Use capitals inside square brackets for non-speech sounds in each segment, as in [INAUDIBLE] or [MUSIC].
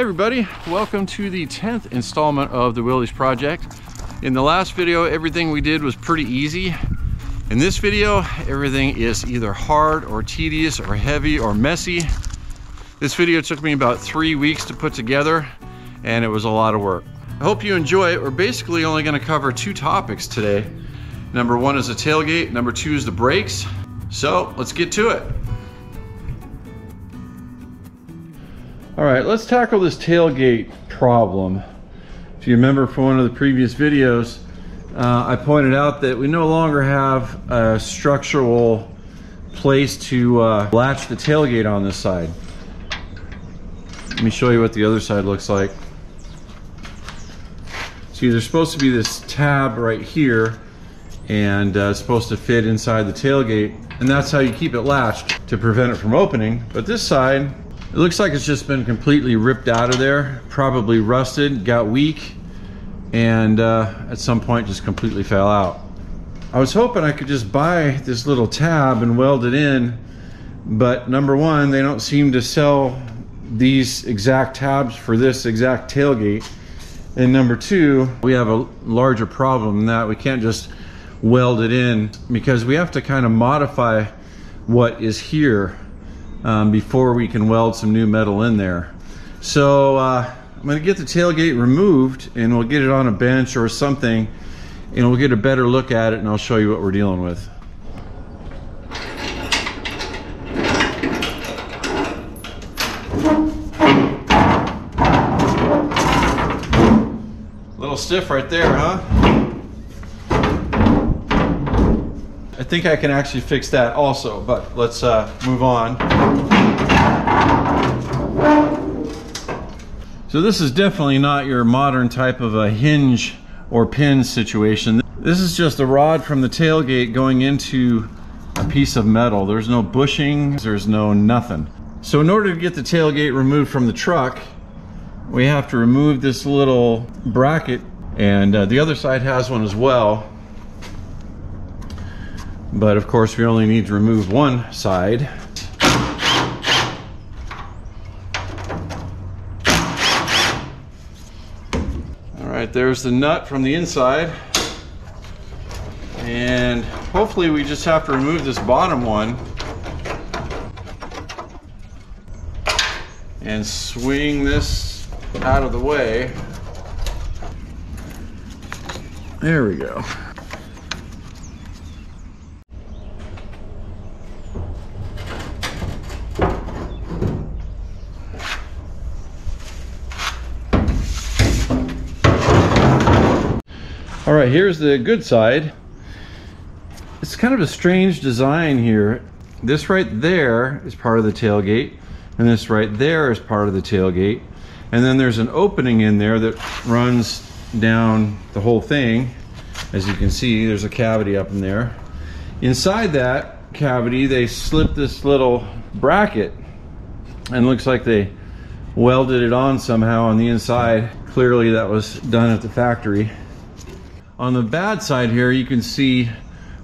Hey everybody, welcome to the 10th installment of the Willys Project. In the last video, everything we did was pretty easy. In this video, everything is either hard or tedious or heavy or messy. This video took me about three weeks to put together and it was a lot of work. I hope you enjoy it. We're basically only gonna cover two topics today. Number one is the tailgate, number two is the brakes. So let's get to it. All right, let's tackle this tailgate problem. If you remember from one of the previous videos, uh, I pointed out that we no longer have a structural place to uh, latch the tailgate on this side. Let me show you what the other side looks like. See, there's supposed to be this tab right here and uh, it's supposed to fit inside the tailgate and that's how you keep it latched to prevent it from opening. But this side, it looks like it's just been completely ripped out of there, probably rusted, got weak, and uh, at some point just completely fell out. I was hoping I could just buy this little tab and weld it in, but number one, they don't seem to sell these exact tabs for this exact tailgate. And number two, we have a larger problem than that we can't just weld it in because we have to kind of modify what is here um, before we can weld some new metal in there. So uh, I'm gonna get the tailgate removed and we'll get it on a bench or something and we'll get a better look at it and I'll show you what we're dealing with. A little stiff right there, huh? Think I can actually fix that also, but let's uh, move on. So this is definitely not your modern type of a hinge or pin situation. This is just a rod from the tailgate going into a piece of metal. There's no bushing, there's no nothing. So in order to get the tailgate removed from the truck, we have to remove this little bracket and uh, the other side has one as well. But of course we only need to remove one side. All right, there's the nut from the inside. And hopefully we just have to remove this bottom one and swing this out of the way. There we go. All right, here's the good side. It's kind of a strange design here. This right there is part of the tailgate, and this right there is part of the tailgate. And then there's an opening in there that runs down the whole thing. As you can see, there's a cavity up in there. Inside that cavity, they slipped this little bracket and looks like they welded it on somehow on the inside. Clearly that was done at the factory. On the bad side here, you can see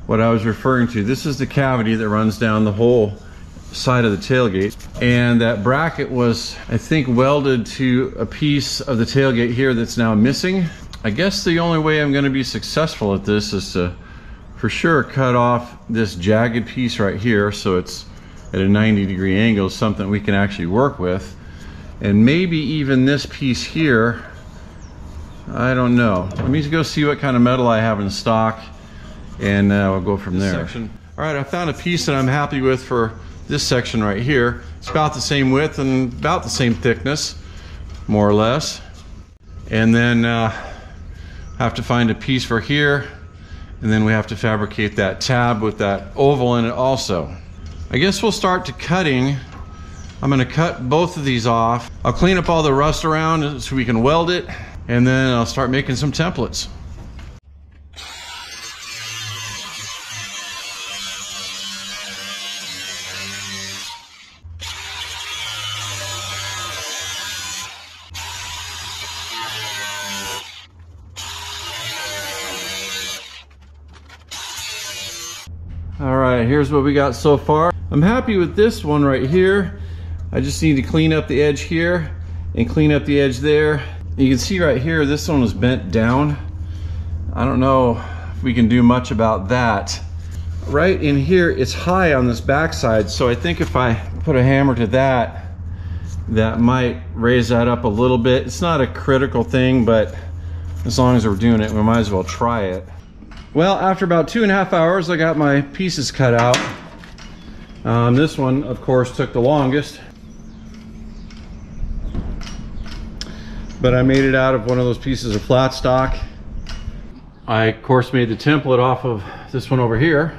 what I was referring to. This is the cavity that runs down the whole side of the tailgate. And that bracket was, I think, welded to a piece of the tailgate here that's now missing. I guess the only way I'm gonna be successful at this is to, for sure, cut off this jagged piece right here so it's at a 90 degree angle, something we can actually work with. And maybe even this piece here I don't know. Let me go see what kind of metal I have in stock and uh, we'll go from there. Section. All right, I found a piece that I'm happy with for this section right here. It's about the same width and about the same thickness, more or less. And then uh, have to find a piece for here and then we have to fabricate that tab with that oval in it also. I guess we'll start to cutting. I'm gonna cut both of these off. I'll clean up all the rust around so we can weld it and then I'll start making some templates. All right, here's what we got so far. I'm happy with this one right here. I just need to clean up the edge here and clean up the edge there. You can see right here, this one was bent down. I don't know if we can do much about that. Right in here, it's high on this backside, so I think if I put a hammer to that, that might raise that up a little bit. It's not a critical thing, but as long as we're doing it, we might as well try it. Well, after about two and a half hours, I got my pieces cut out. Um, this one, of course, took the longest. But I made it out of one of those pieces of flat stock. I, of course, made the template off of this one over here.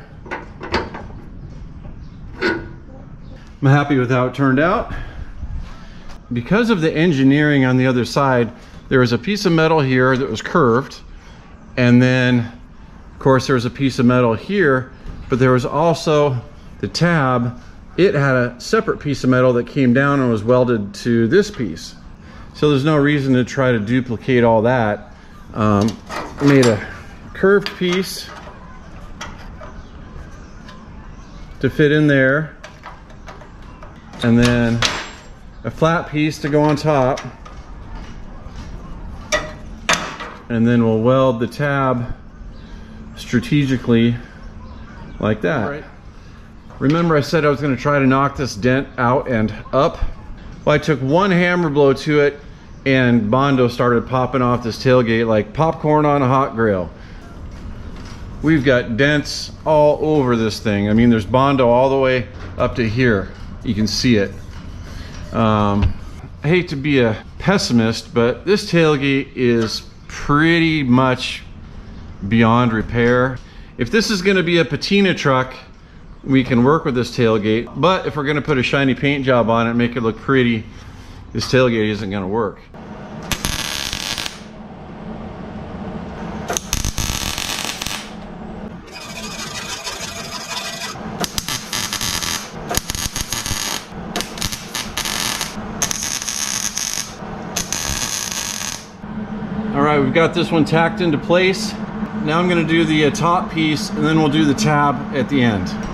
I'm happy with how it turned out. Because of the engineering on the other side, there was a piece of metal here that was curved. And then, of course, there was a piece of metal here, but there was also the tab. It had a separate piece of metal that came down and was welded to this piece. So there's no reason to try to duplicate all that. Um, made a curved piece to fit in there and then a flat piece to go on top and then we'll weld the tab strategically like that. Right. Remember I said I was going to try to knock this dent out and up? Well, I took one hammer blow to it and Bondo started popping off this tailgate like popcorn on a hot grill. We've got dents all over this thing. I mean, there's Bondo all the way up to here. You can see it. Um, I hate to be a pessimist, but this tailgate is pretty much beyond repair. If this is gonna be a patina truck, we can work with this tailgate. But if we're gonna put a shiny paint job on it make it look pretty, this tailgate isn't gonna work. All right, we've got this one tacked into place. Now I'm gonna do the uh, top piece and then we'll do the tab at the end.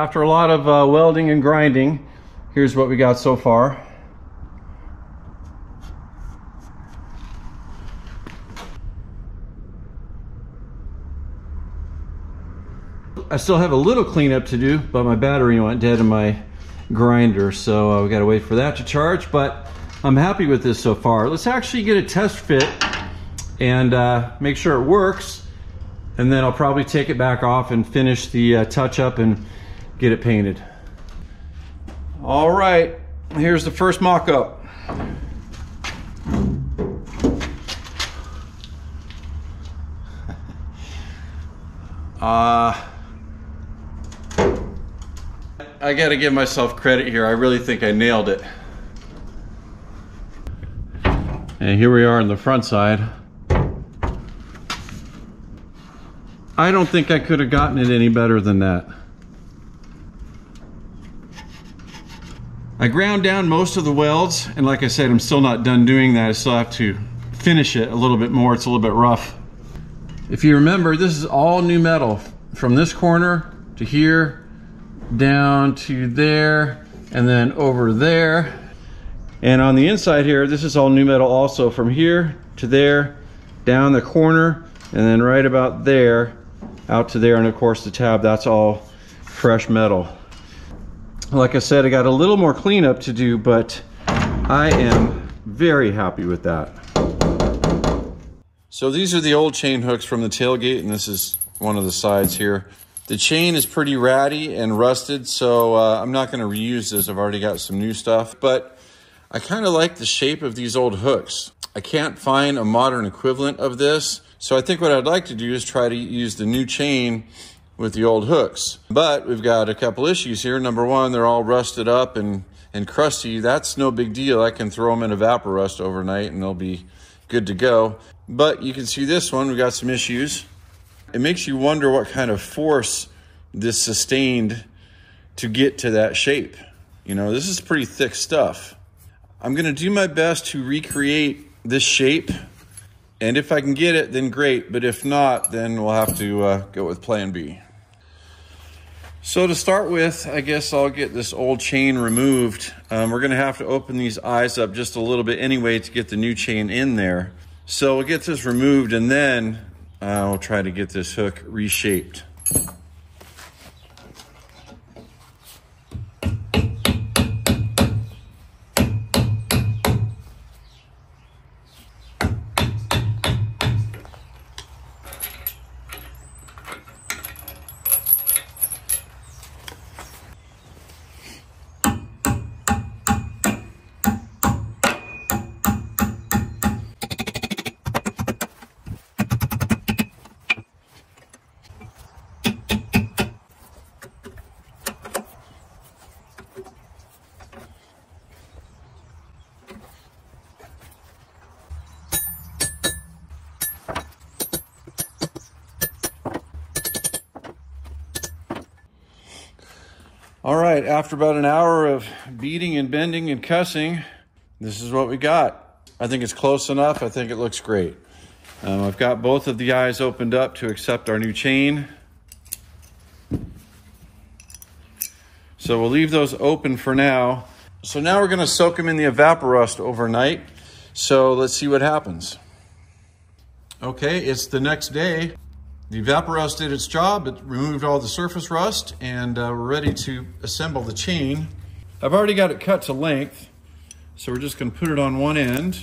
After a lot of uh, welding and grinding, here's what we got so far. I still have a little cleanup to do, but my battery went dead in my grinder, so uh, we gotta wait for that to charge, but I'm happy with this so far. Let's actually get a test fit and uh, make sure it works, and then I'll probably take it back off and finish the uh, touch up and get it painted. All right, here's the first mock-up. [LAUGHS] Uh, I gotta give myself credit here. I really think I nailed it. And here we are on the front side. I don't think I could have gotten it any better than that. I ground down most of the welds, and like I said, I'm still not done doing that. I still have to finish it a little bit more. It's a little bit rough. If you remember, this is all new metal. From this corner to here, down to there, and then over there. And on the inside here, this is all new metal also from here to there, down the corner, and then right about there, out to there, and of course the tab, that's all fresh metal. Like I said, I got a little more cleanup to do, but I am very happy with that. So these are the old chain hooks from the tailgate, and this is one of the sides here. The chain is pretty ratty and rusted, so uh, I'm not going to reuse this. I've already got some new stuff, but I kind of like the shape of these old hooks. I can't find a modern equivalent of this, so I think what I'd like to do is try to use the new chain with the old hooks. But we've got a couple issues here. Number one, they're all rusted up and, and crusty. That's no big deal. I can throw them in Evapo-Rust overnight and they'll be good to go. But you can see this one, we've got some issues. It makes you wonder what kind of force this sustained to get to that shape. You know, this is pretty thick stuff. I'm gonna do my best to recreate this shape. And if I can get it, then great. But if not, then we'll have to uh, go with plan B. So to start with, I guess I'll get this old chain removed. Um, we're gonna have to open these eyes up just a little bit anyway to get the new chain in there. So we'll get this removed and then uh, we'll try to get this hook reshaped. After about an hour of beating and bending and cussing, this is what we got. I think it's close enough. I think it looks great. Um, I've got both of the eyes opened up to accept our new chain. So we'll leave those open for now. So now we're gonna soak them in the Evapo-Rust overnight. So let's see what happens. Okay, it's the next day. The Evapo-Rust did its job. It removed all the surface rust and uh, we're ready to assemble the chain. I've already got it cut to length. So we're just gonna put it on one end.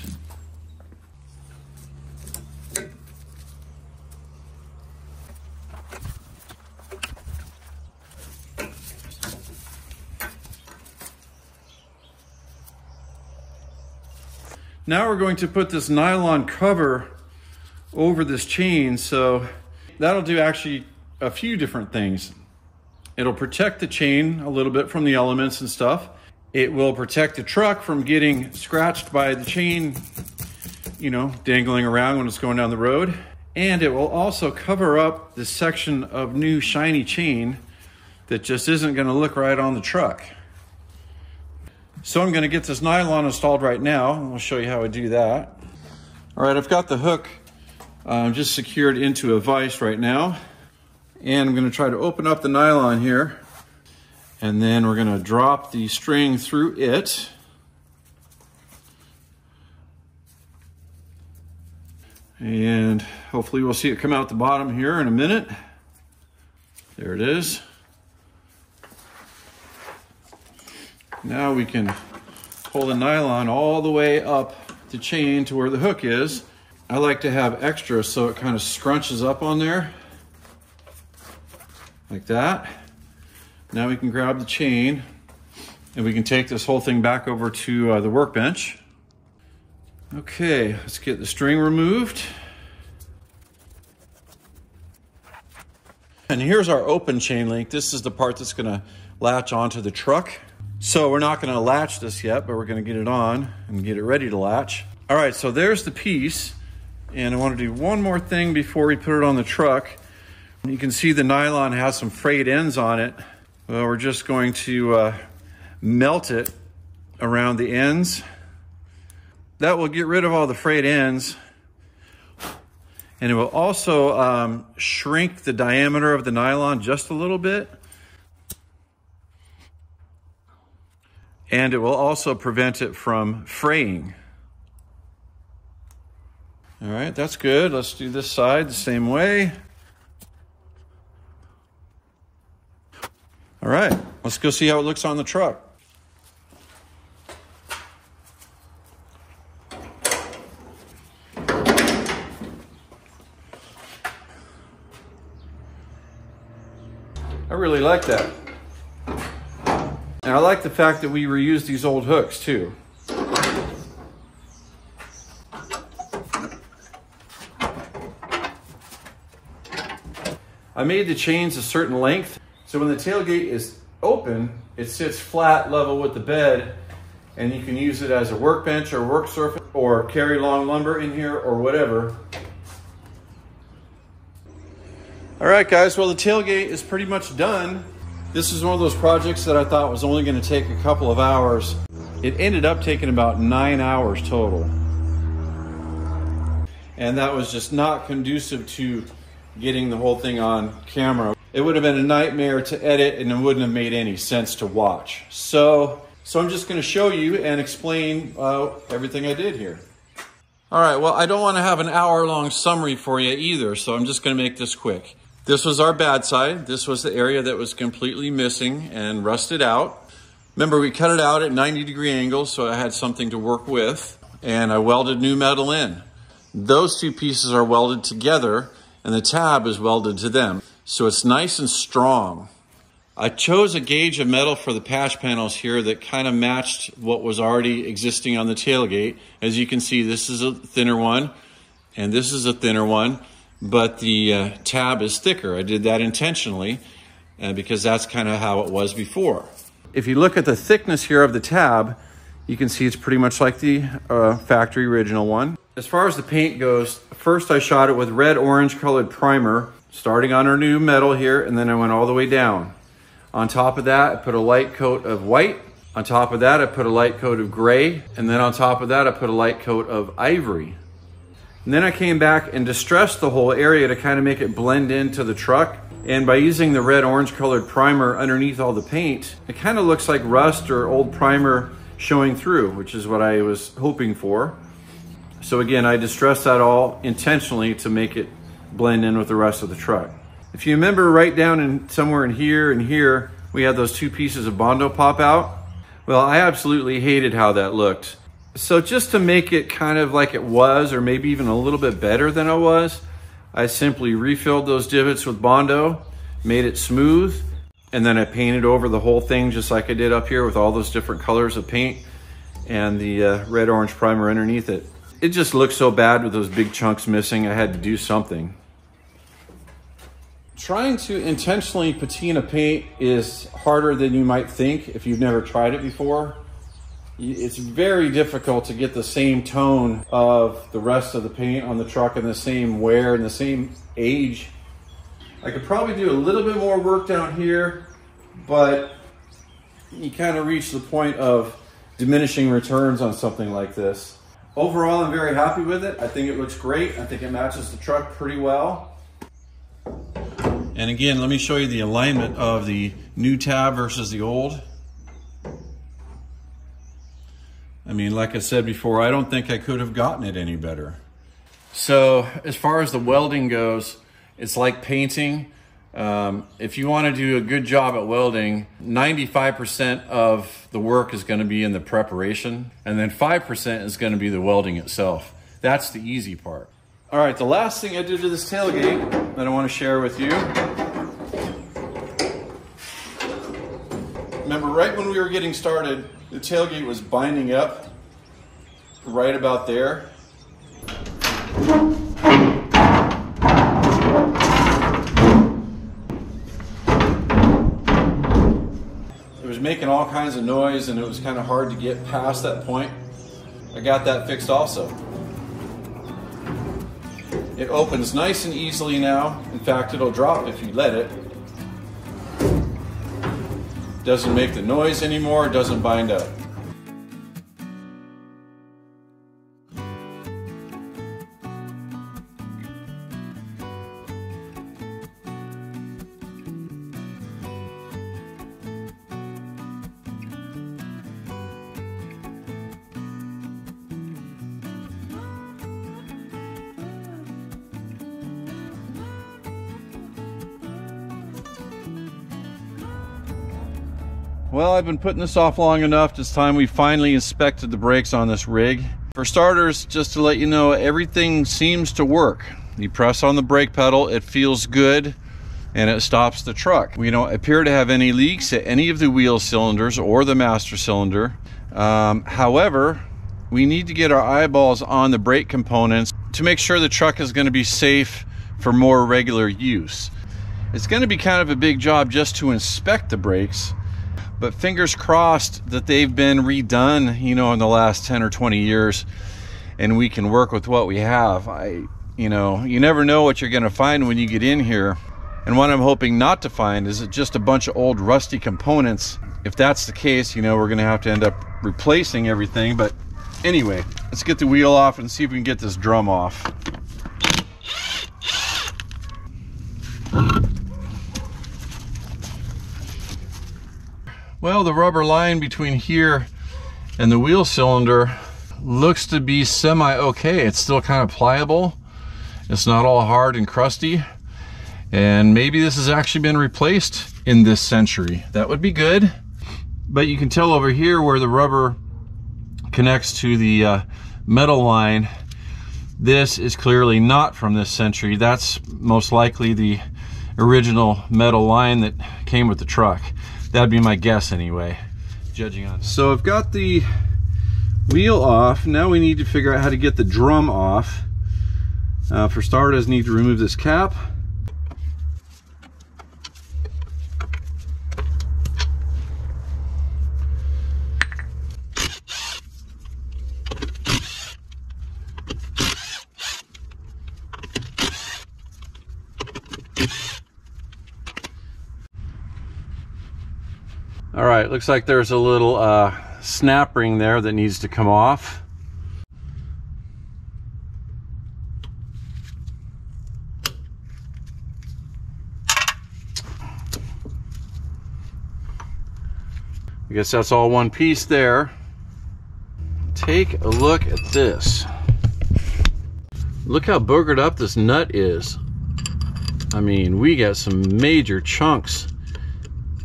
Now we're going to put this nylon cover over this chain so that'll do actually a few different things. It'll protect the chain a little bit from the elements and stuff. It will protect the truck from getting scratched by the chain, you know, dangling around when it's going down the road. And it will also cover up this section of new shiny chain that just isn't gonna look right on the truck. So I'm gonna get this nylon installed right now. I'll show you how I do that. All right, I've got the hook uh, just secured into a vise right now. And I'm gonna try to open up the nylon here. And then we're gonna drop the string through it. And hopefully we'll see it come out the bottom here in a minute. There it is. Now we can pull the nylon all the way up the chain to where the hook is. I like to have extra so it kind of scrunches up on there like that. Now we can grab the chain and we can take this whole thing back over to uh, the workbench. Okay, let's get the string removed. And here's our open chain link. This is the part that's gonna latch onto the truck. So we're not gonna latch this yet, but we're gonna get it on and get it ready to latch. All right, so there's the piece. And I want to do one more thing before we put it on the truck. You can see the nylon has some frayed ends on it. Well, we're just going to uh, melt it around the ends. That will get rid of all the frayed ends. And it will also um, shrink the diameter of the nylon just a little bit. And it will also prevent it from fraying. All right, that's good. Let's do this side the same way. All right, let's go see how it looks on the truck. I really like that. And I like the fact that we reuse these old hooks too. I made the chains a certain length. So when the tailgate is open, it sits flat level with the bed and you can use it as a workbench or work surface or carry long lumber in here or whatever. All right, guys, well, the tailgate is pretty much done. This is one of those projects that I thought was only gonna take a couple of hours. It ended up taking about nine hours total. And that was just not conducive to getting the whole thing on camera. It would have been a nightmare to edit and it wouldn't have made any sense to watch. So, so I'm just gonna show you and explain uh, everything I did here. All right, well, I don't wanna have an hour long summary for you either, so I'm just gonna make this quick. This was our bad side. This was the area that was completely missing and rusted out. Remember, we cut it out at 90 degree angles, so I had something to work with, and I welded new metal in. Those two pieces are welded together, and the tab is welded to them. So it's nice and strong. I chose a gauge of metal for the patch panels here that kind of matched what was already existing on the tailgate. As you can see, this is a thinner one, and this is a thinner one, but the uh, tab is thicker. I did that intentionally uh, because that's kind of how it was before if you look at the thickness here of the tab, you can see it's pretty much like the uh, factory original one. As far as the paint goes, first I shot it with red orange colored primer, starting on our new metal here, and then I went all the way down. On top of that, I put a light coat of white. On top of that, I put a light coat of gray. And then on top of that, I put a light coat of ivory. And then I came back and distressed the whole area to kind of make it blend into the truck. And by using the red orange colored primer underneath all the paint, it kind of looks like rust or old primer showing through, which is what I was hoping for. So again, I distressed that all intentionally to make it blend in with the rest of the truck. If you remember right down in somewhere in here and here, we had those two pieces of Bondo pop out. Well, I absolutely hated how that looked. So just to make it kind of like it was, or maybe even a little bit better than it was, I simply refilled those divots with Bondo, made it smooth, and then I painted over the whole thing just like I did up here with all those different colors of paint and the uh, red orange primer underneath it. It just looked so bad with those big chunks missing. I had to do something. Trying to intentionally patina paint is harder than you might think if you've never tried it before it's very difficult to get the same tone of the rest of the paint on the truck and the same wear and the same age. I could probably do a little bit more work down here, but you kind of reach the point of diminishing returns on something like this. Overall, I'm very happy with it. I think it looks great. I think it matches the truck pretty well. And again, let me show you the alignment of the new tab versus the old. I mean, like I said before, I don't think I could have gotten it any better. So as far as the welding goes, it's like painting. Um, if you want to do a good job at welding, 95% of the work is going to be in the preparation, and then 5% is going to be the welding itself. That's the easy part. All right, the last thing I did to this tailgate that I want to share with you. Remember, right when we were getting started, the tailgate was binding up right about there. Making all kinds of noise and it was kind of hard to get past that point. I got that fixed also. It opens nice and easily now. In fact, it'll drop if you let it. Doesn't make the noise anymore, doesn't bind up. Been putting this off long enough. It's time we finally inspected the brakes on this rig. For starters, just to let you know, everything seems to work. You press on the brake pedal, it feels good, and it stops the truck. We don't appear to have any leaks at any of the wheel cylinders or the master cylinder. Um, however, we need to get our eyeballs on the brake components to make sure the truck is going to be safe for more regular use. It's going to be kind of a big job just to inspect the brakes but fingers crossed that they've been redone, you know, in the last 10 or 20 years and we can work with what we have. I, you know, you never know what you're going to find when you get in here. And what I'm hoping not to find is just a bunch of old rusty components. If that's the case, you know, we're gonna have to end up replacing everything. But anyway, let's get the wheel off and see if we can get this drum off. Well, the rubber line between here and the wheel cylinder looks to be semi okay. It's still kind of pliable. It's not all hard and crusty. And maybe this has actually been replaced in this century. That would be good. But you can tell over here where the rubber connects to the uh, metal line, this is clearly not from this century. That's most likely the original metal line that came with the truck. That'd be my guess anyway, judging on. So I've got the wheel off. Now we need to figure out how to get the drum off. Uh, for starters, need to remove this cap. All right, looks like there's a little uh, snap ring there that needs to come off. I guess that's all one piece there. Take a look at this. Look how boogered up this nut is. I mean, we got some major chunks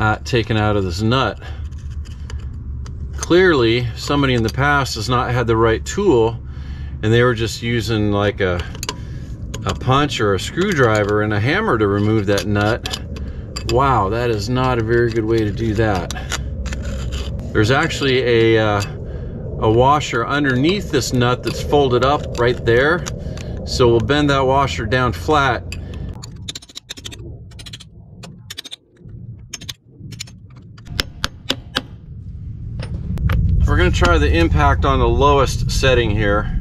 uh, taken out of this nut. Clearly, somebody in the past has not had the right tool and they were just using like a, a punch or a screwdriver and a hammer to remove that nut. Wow, that is not a very good way to do that. There's actually a, uh, a washer underneath this nut that's folded up right there. So we'll bend that washer down flat We're gonna try the impact on the lowest setting here.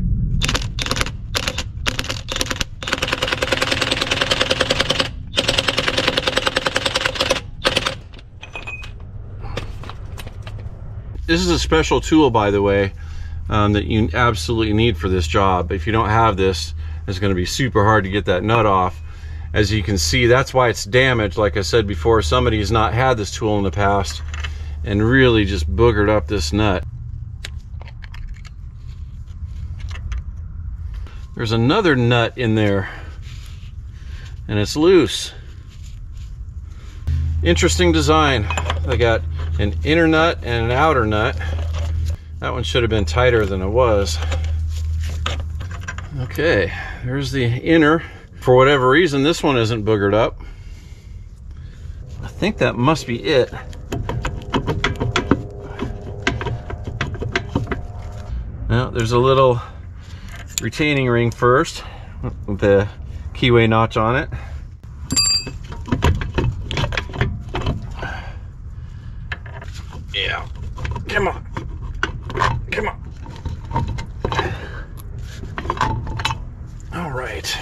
This is a special tool, by the way, um, that you absolutely need for this job. If you don't have this, it's gonna be super hard to get that nut off. As you can see, that's why it's damaged. Like I said before, somebody has not had this tool in the past and really just boogered up this nut. There's another nut in there and it's loose. Interesting design. I got an inner nut and an outer nut. That one should have been tighter than it was. Okay, there's the inner. For whatever reason, this one isn't boogered up. I think that must be it. Now, there's a little retaining ring first with the keyway notch on it. Yeah, come on, come on. All right,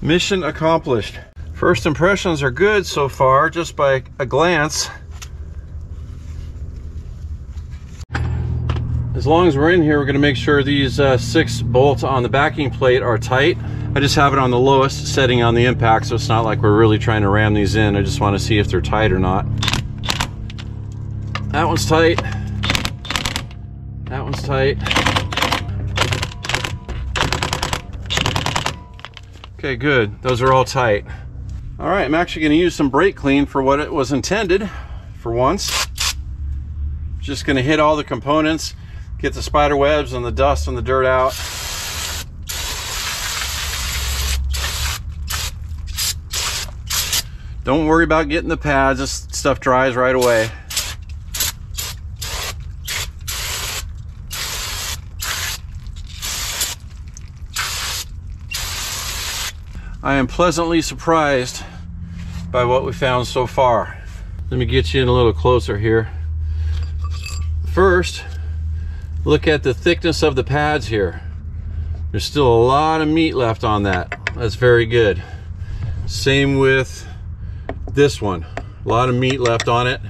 mission accomplished. First impressions are good so far, just by a glance. As long as we're in here, we're gonna make sure these uh, six bolts on the backing plate are tight. I just have it on the lowest setting on the impact, so it's not like we're really trying to ram these in. I just wanna see if they're tight or not. That one's tight. That one's tight. Okay, good. Those are all tight. All right, I'm actually gonna use some brake clean for what it was intended for once. Just gonna hit all the components get the spider webs and the dust and the dirt out. Don't worry about getting the pads, this stuff dries right away. I am pleasantly surprised by what we found so far. Let me get you in a little closer here. First, Look at the thickness of the pads here. There's still a lot of meat left on that. That's very good. Same with this one. A lot of meat left on it.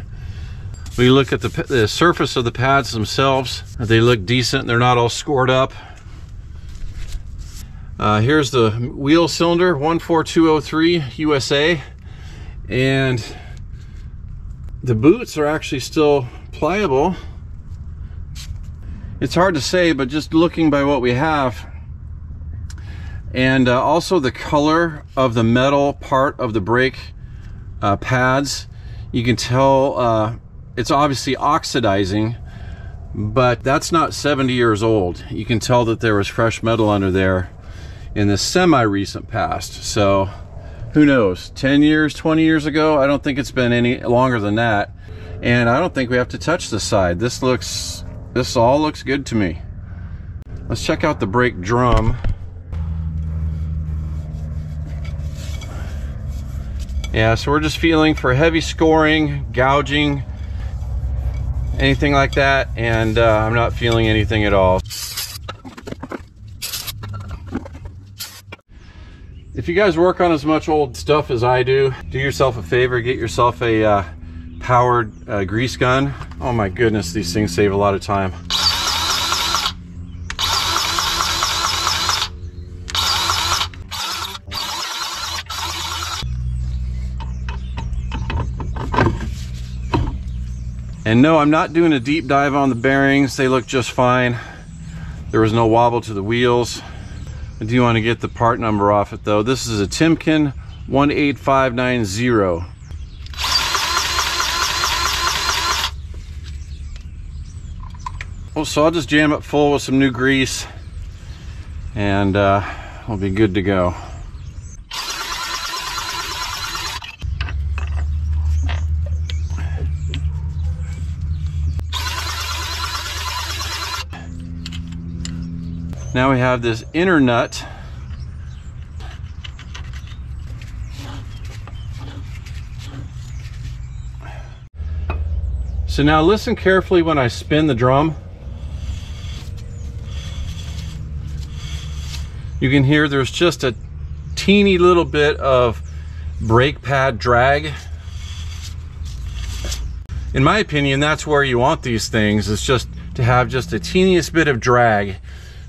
We look at the, the surface of the pads themselves. They look decent. They're not all scored up. Uh, here's the wheel cylinder, 14203 USA. And the boots are actually still pliable. It's hard to say, but just looking by what we have, and uh, also the color of the metal part of the brake uh, pads, you can tell uh, it's obviously oxidizing, but that's not 70 years old. You can tell that there was fresh metal under there in the semi-recent past. So who knows, 10 years, 20 years ago? I don't think it's been any longer than that. And I don't think we have to touch the side. This looks, this all looks good to me. Let's check out the brake drum. Yeah, so we're just feeling for heavy scoring, gouging, anything like that. And uh, I'm not feeling anything at all. If you guys work on as much old stuff as I do, do yourself a favor, get yourself a uh, powered uh, grease gun. Oh my goodness, these things save a lot of time. And no, I'm not doing a deep dive on the bearings. They look just fine. There was no wobble to the wheels. I do want to get the part number off it though. This is a Timken 18590. Well, so I'll just jam it full with some new grease and uh, we'll be good to go. Now we have this inner nut. So now listen carefully when I spin the drum. You can hear there's just a teeny little bit of brake pad drag. In my opinion, that's where you want these things, is just to have just a teeniest bit of drag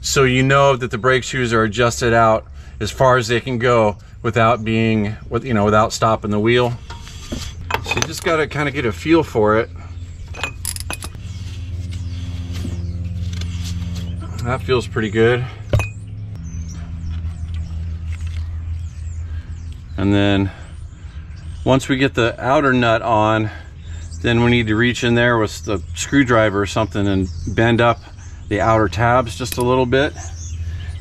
so you know that the brake shoes are adjusted out as far as they can go without being with you know without stopping the wheel. So you just got to kind of get a feel for it. That feels pretty good and then once we get the outer nut on then we need to reach in there with the screwdriver or something and bend up the outer tabs just a little bit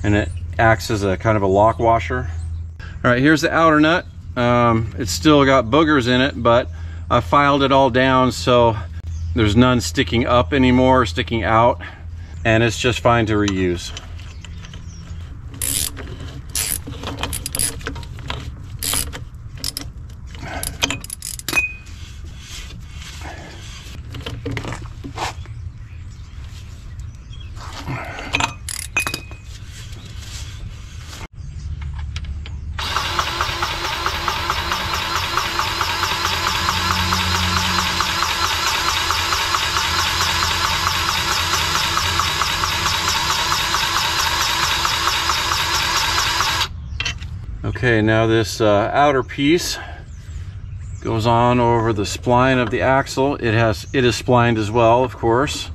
and it acts as a kind of a lock washer. All right, here's the outer nut. Um, it's still got boogers in it, but I filed it all down so there's none sticking up anymore, sticking out, and it's just fine to reuse. Okay, now this uh, outer piece goes on over the spline of the axle. It has it is splined as well, of course.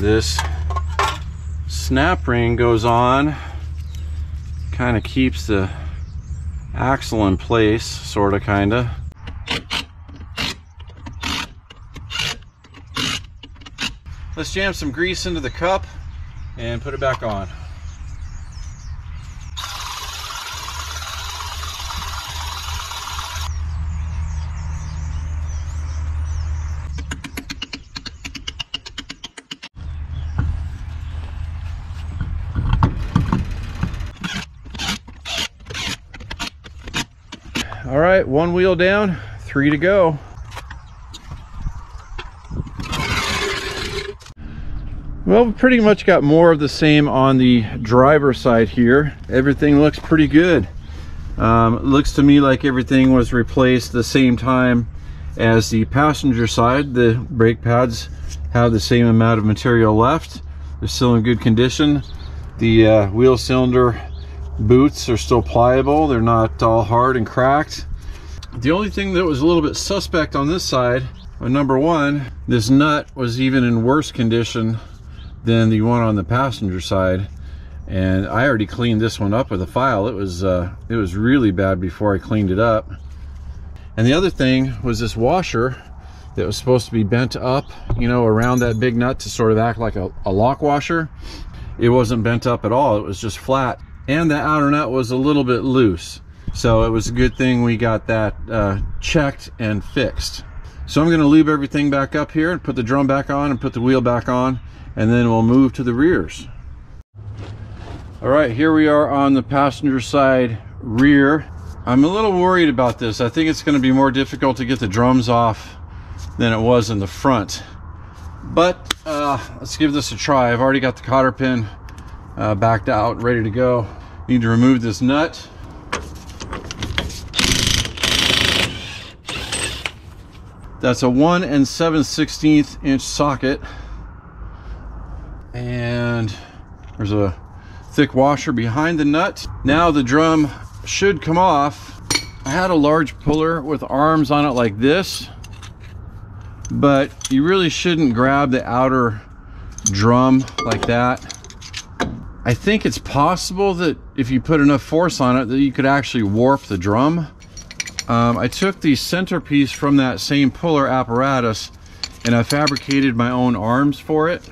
This snap ring goes on, kind of keeps the axle in place, sort of, kind of. Let's jam some grease into the cup and put it back on. All right, one wheel down, three to go. Well, we pretty much got more of the same on the driver side here. Everything looks pretty good. Um, looks to me like everything was replaced the same time as the passenger side. The brake pads have the same amount of material left. They're still in good condition. The uh, wheel cylinder boots are still pliable. They're not all hard and cracked. The only thing that was a little bit suspect on this side, well, number one, this nut was even in worse condition than the one on the passenger side. And I already cleaned this one up with a file. It was uh, it was really bad before I cleaned it up. And the other thing was this washer that was supposed to be bent up, you know, around that big nut to sort of act like a, a lock washer. It wasn't bent up at all. It was just flat. And the outer nut was a little bit loose. So it was a good thing we got that uh, checked and fixed. So I'm going to leave everything back up here and put the drum back on and put the wheel back on and then we'll move to the rears. All right, here we are on the passenger side rear. I'm a little worried about this. I think it's going to be more difficult to get the drums off than it was in the front. But uh, let's give this a try. I've already got the cotter pin uh, backed out, ready to go. Need to remove this nut. That's a 1 and 7 16th inch socket. And there's a thick washer behind the nut. Now the drum should come off. I had a large puller with arms on it like this, but you really shouldn't grab the outer drum like that. I think it's possible that if you put enough force on it that you could actually warp the drum. Um, I took the centerpiece from that same puller apparatus and I fabricated my own arms for it.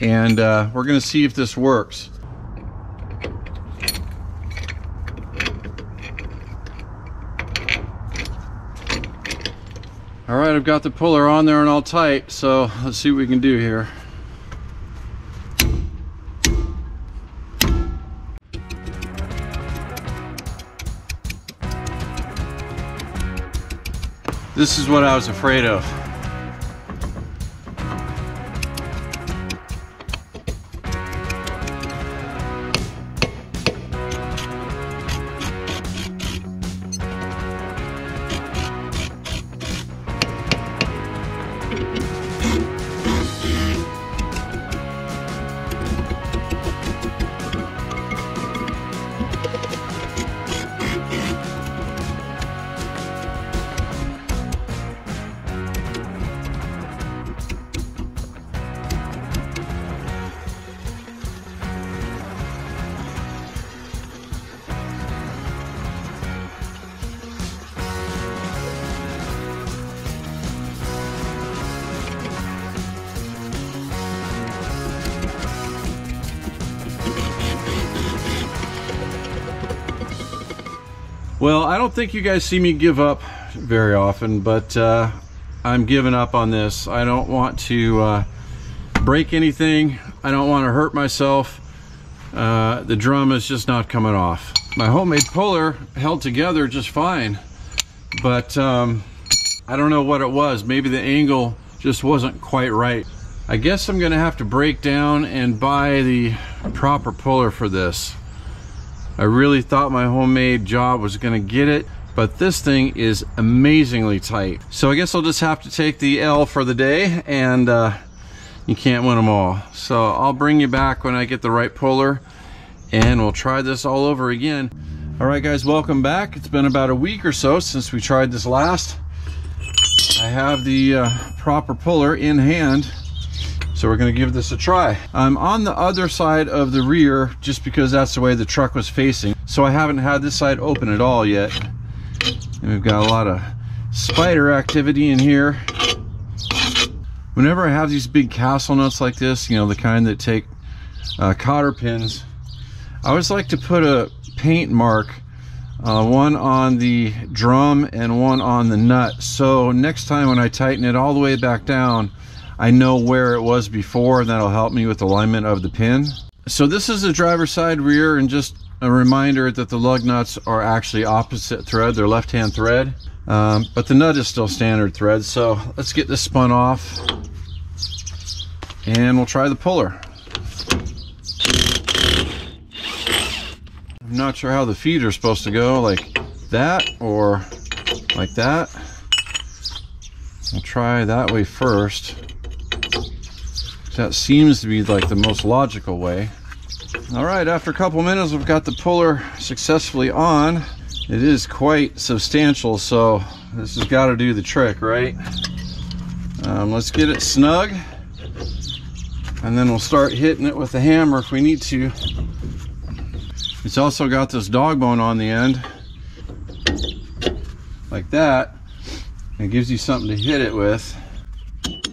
And uh, we're gonna see if this works. All right, I've got the puller on there and all tight, so let's see what we can do here. This is what I was afraid of. Well, I don't think you guys see me give up very often, but uh, I'm giving up on this. I don't want to uh, break anything. I don't want to hurt myself. Uh, the drum is just not coming off. My homemade puller held together just fine, but um, I don't know what it was. Maybe the angle just wasn't quite right. I guess I'm gonna have to break down and buy the proper puller for this. I really thought my homemade job was gonna get it, but this thing is amazingly tight. So I guess I'll just have to take the L for the day and uh, you can't win them all. So I'll bring you back when I get the right puller and we'll try this all over again. All right guys, welcome back. It's been about a week or so since we tried this last. I have the uh, proper puller in hand so we're gonna give this a try. I'm on the other side of the rear just because that's the way the truck was facing. So I haven't had this side open at all yet. And we've got a lot of spider activity in here. Whenever I have these big castle nuts like this, you know, the kind that take uh, cotter pins, I always like to put a paint mark uh, one on the drum and one on the nut. So next time when I tighten it all the way back down, I know where it was before and that'll help me with alignment of the pin. So this is the driver's side rear and just a reminder that the lug nuts are actually opposite thread, they're left hand thread. Um, but the nut is still standard thread. So let's get this spun off And we'll try the puller. I'm not sure how the feet are supposed to go, like that or like that. I'll try that way first. That seems to be like the most logical way. All right, after a couple minutes, we've got the puller successfully on. It is quite substantial, so this has got to do the trick, right? Um, let's get it snug, and then we'll start hitting it with the hammer if we need to. It's also got this dog bone on the end, like that. It gives you something to hit it with,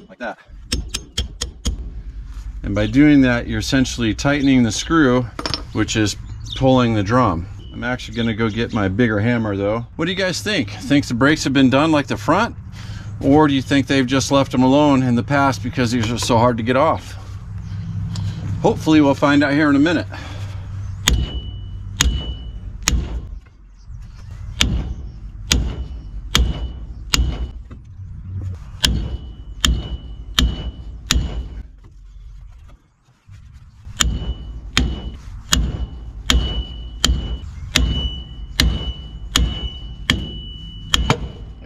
like that. And by doing that, you're essentially tightening the screw, which is pulling the drum. I'm actually gonna go get my bigger hammer though. What do you guys think? Think the brakes have been done like the front? Or do you think they've just left them alone in the past because these are so hard to get off? Hopefully we'll find out here in a minute.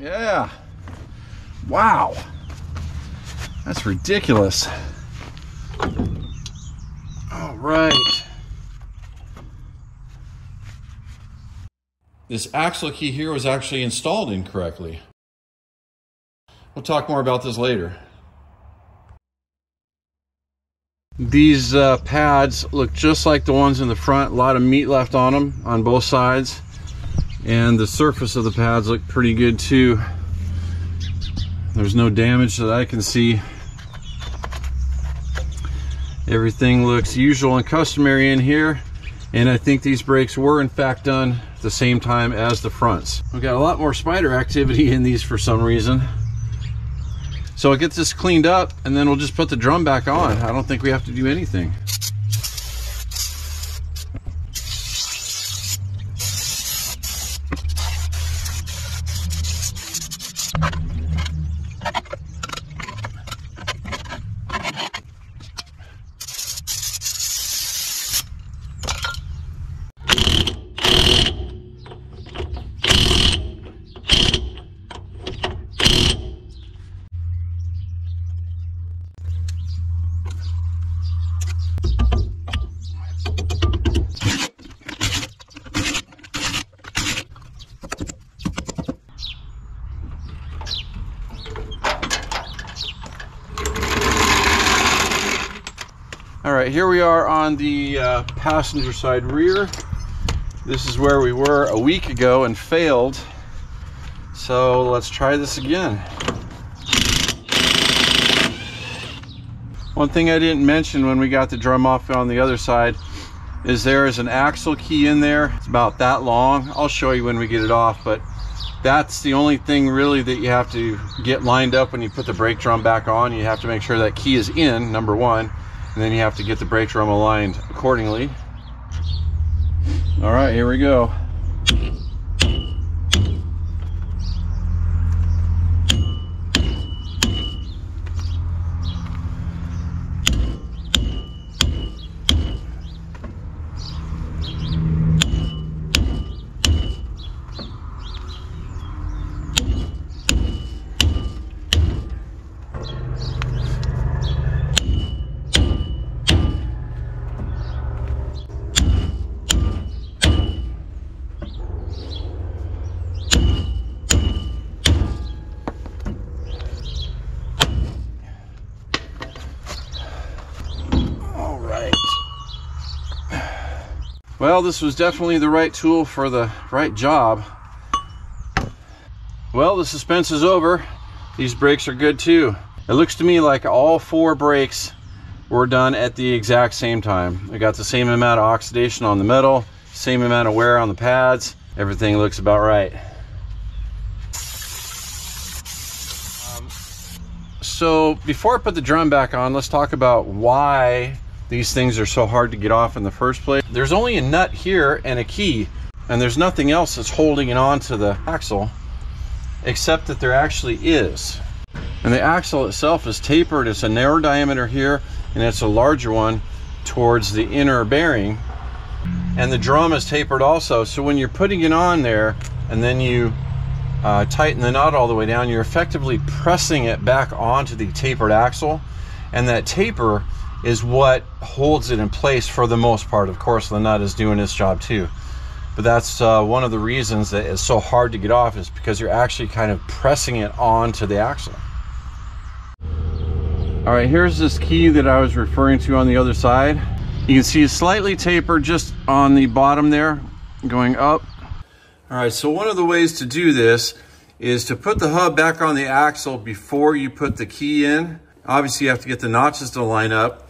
Yeah. Wow. That's ridiculous. All right. This axle key here was actually installed incorrectly. We'll talk more about this later. These uh, pads look just like the ones in the front. A lot of meat left on them on both sides. And the surface of the pads look pretty good too. There's no damage that I can see. Everything looks usual and customary in here. And I think these brakes were in fact done at the same time as the fronts. We've got a lot more spider activity in these for some reason. So I'll get this cleaned up and then we'll just put the drum back on. I don't think we have to do anything. All right, here we are on the uh, passenger side rear. This is where we were a week ago and failed. So let's try this again. One thing I didn't mention when we got the drum off on the other side is there is an axle key in there. It's about that long. I'll show you when we get it off, but that's the only thing really that you have to get lined up when you put the brake drum back on. You have to make sure that key is in, number one and then you have to get the brake drum aligned accordingly. All right, here we go. Well, this was definitely the right tool for the right job. Well, the suspense is over. These brakes are good too. It looks to me like all four brakes were done at the exact same time. I got the same amount of oxidation on the metal, same amount of wear on the pads. Everything looks about right. Um, so before I put the drum back on, let's talk about why these things are so hard to get off in the first place. There's only a nut here and a key, and there's nothing else that's holding it onto the axle, except that there actually is. And the axle itself is tapered. It's a narrow diameter here and it's a larger one towards the inner bearing. And the drum is tapered also, so when you're putting it on there and then you uh, tighten the knot all the way down, you're effectively pressing it back onto the tapered axle. And that taper is what holds it in place for the most part. Of course, the nut is doing its job too. But that's uh, one of the reasons that it's so hard to get off is because you're actually kind of pressing it onto the axle. All right, here's this key that I was referring to on the other side. You can see it's slightly tapered just on the bottom there, going up. All right, so one of the ways to do this is to put the hub back on the axle before you put the key in. Obviously, you have to get the notches to line up.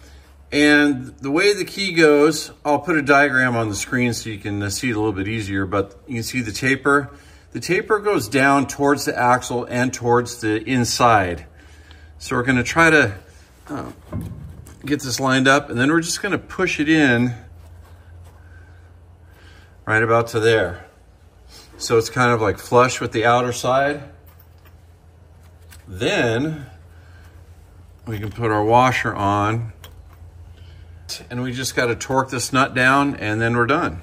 And the way the key goes, I'll put a diagram on the screen so you can uh, see it a little bit easier, but you can see the taper. The taper goes down towards the axle and towards the inside. So we're gonna try to uh, get this lined up and then we're just gonna push it in right about to there. So it's kind of like flush with the outer side. Then we can put our washer on and we just got to torque this nut down and then we're done.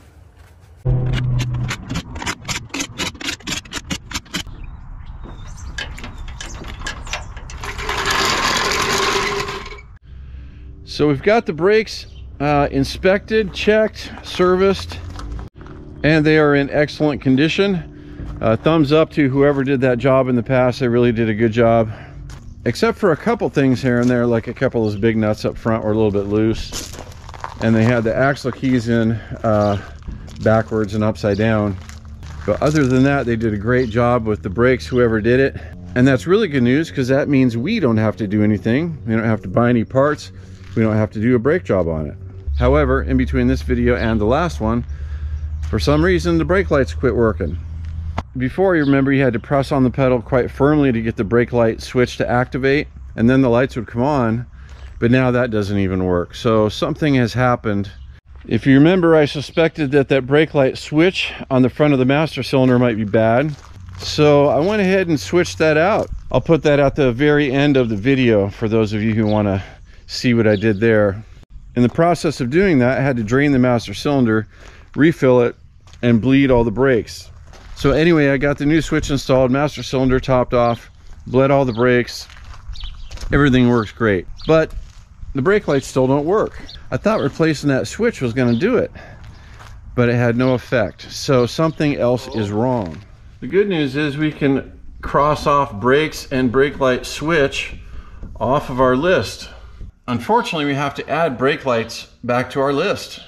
So we've got the brakes uh, inspected, checked, serviced, and they are in excellent condition. Uh, thumbs up to whoever did that job in the past. They really did a good job. Except for a couple things here and there, like a couple of those big nuts up front were a little bit loose and they had the axle keys in uh, backwards and upside down. But other than that, they did a great job with the brakes, whoever did it. And that's really good news because that means we don't have to do anything. We don't have to buy any parts. We don't have to do a brake job on it. However, in between this video and the last one, for some reason, the brake lights quit working. Before, you remember you had to press on the pedal quite firmly to get the brake light switch to activate, and then the lights would come on but now that doesn't even work. So something has happened. If you remember, I suspected that that brake light switch on the front of the master cylinder might be bad. So I went ahead and switched that out. I'll put that at the very end of the video for those of you who want to see what I did there. In the process of doing that, I had to drain the master cylinder, refill it, and bleed all the brakes. So anyway, I got the new switch installed, master cylinder topped off, bled all the brakes. Everything works great. But the brake lights still don't work. I thought replacing that switch was going to do it, but it had no effect. So something else is wrong. The good news is we can cross off brakes and brake light switch off of our list. Unfortunately, we have to add brake lights back to our list.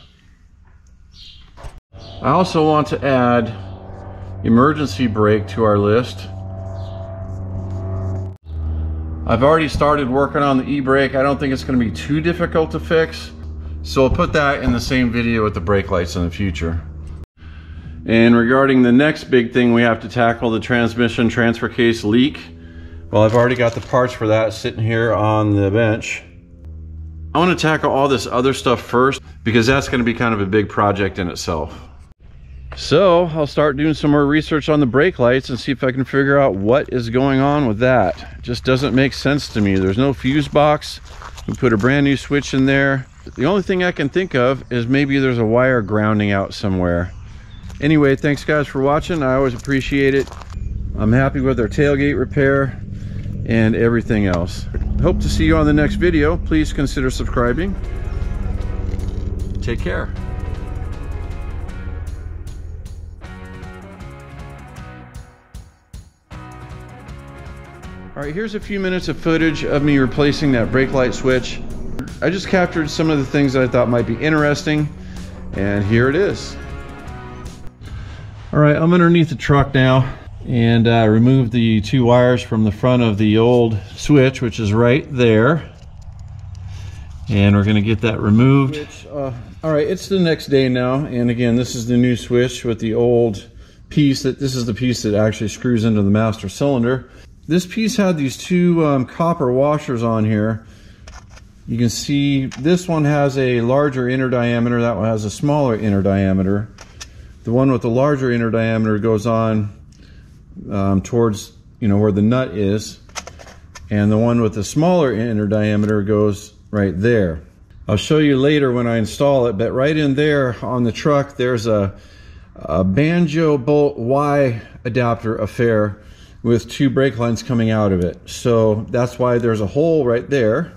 I also want to add emergency brake to our list I've already started working on the e-brake. I don't think it's gonna be too difficult to fix. So I'll put that in the same video with the brake lights in the future. And regarding the next big thing we have to tackle, the transmission transfer case leak. Well, I've already got the parts for that sitting here on the bench. I wanna tackle all this other stuff first because that's gonna be kind of a big project in itself. So I'll start doing some more research on the brake lights and see if I can figure out what is going on with that. It just doesn't make sense to me. There's no fuse box. We put a brand new switch in there. The only thing I can think of is maybe there's a wire grounding out somewhere. Anyway, thanks guys for watching. I always appreciate it. I'm happy with our tailgate repair and everything else. Hope to see you on the next video. Please consider subscribing. Take care. All right, here's a few minutes of footage of me replacing that brake light switch. I just captured some of the things that I thought might be interesting, and here it is. All right, I'm underneath the truck now and uh, removed the two wires from the front of the old switch, which is right there. And we're gonna get that removed. Uh, all right, it's the next day now. And again, this is the new switch with the old piece that this is the piece that actually screws into the master cylinder. This piece had these two um, copper washers on here. You can see this one has a larger inner diameter, that one has a smaller inner diameter. The one with the larger inner diameter goes on um, towards, you know, where the nut is. And the one with the smaller inner diameter goes right there. I'll show you later when I install it, but right in there on the truck, there's a, a banjo bolt Y adapter affair with two brake lines coming out of it. So that's why there's a hole right there,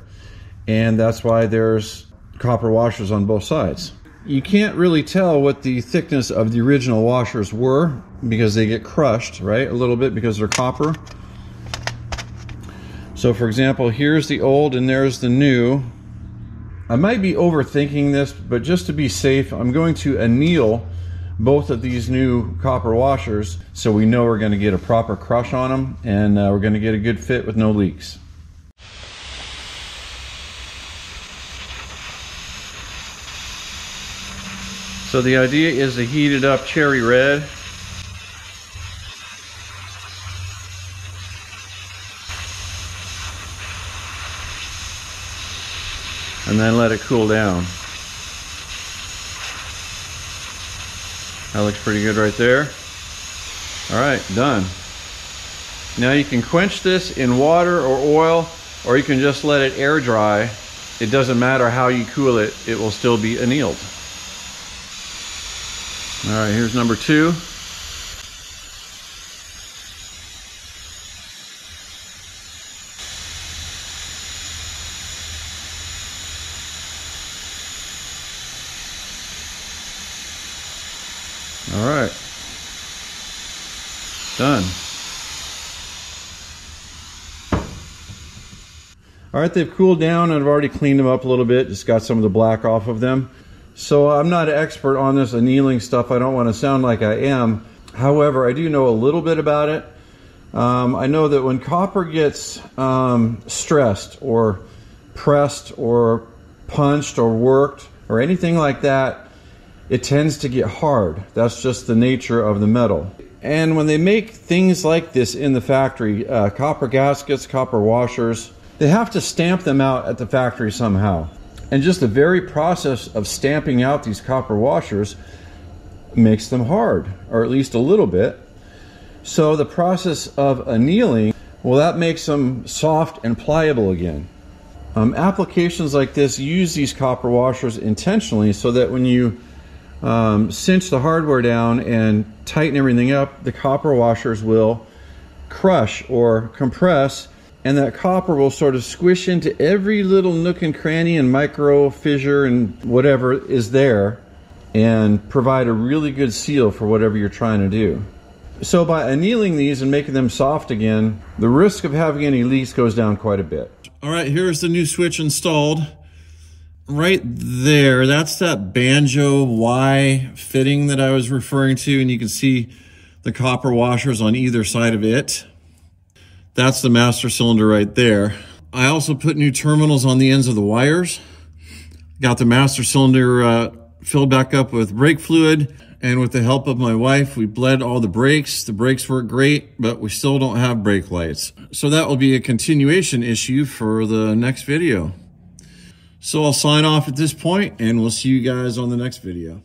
and that's why there's copper washers on both sides. You can't really tell what the thickness of the original washers were because they get crushed, right? A little bit because they're copper. So for example, here's the old and there's the new. I might be overthinking this, but just to be safe, I'm going to anneal both of these new copper washers so we know we're going to get a proper crush on them and uh, we're going to get a good fit with no leaks. So the idea is to heat it up cherry red and then let it cool down. That looks pretty good right there. All right, done. Now you can quench this in water or oil, or you can just let it air dry. It doesn't matter how you cool it, it will still be annealed. All right, here's number two. All right. Done. All right, they've cooled down and I've already cleaned them up a little bit, just got some of the black off of them. So I'm not an expert on this annealing stuff. I don't want to sound like I am. However, I do know a little bit about it. Um, I know that when copper gets um, stressed or pressed or punched or worked or anything like that, it tends to get hard. That's just the nature of the metal. And when they make things like this in the factory, uh, copper gaskets, copper washers, they have to stamp them out at the factory somehow. And just the very process of stamping out these copper washers makes them hard, or at least a little bit. So the process of annealing, well, that makes them soft and pliable again. Um, applications like this use these copper washers intentionally so that when you um, cinch the hardware down and tighten everything up, the copper washers will crush or compress and that copper will sort of squish into every little nook and cranny and micro fissure and whatever is there and provide a really good seal for whatever you're trying to do. So by annealing these and making them soft again, the risk of having any leaks goes down quite a bit. All right, here's the new switch installed right there, that's that banjo Y fitting that I was referring to, and you can see the copper washers on either side of it. That's the master cylinder right there. I also put new terminals on the ends of the wires. Got the master cylinder uh, filled back up with brake fluid, and with the help of my wife, we bled all the brakes. The brakes work great, but we still don't have brake lights. So that will be a continuation issue for the next video. So I'll sign off at this point and we'll see you guys on the next video.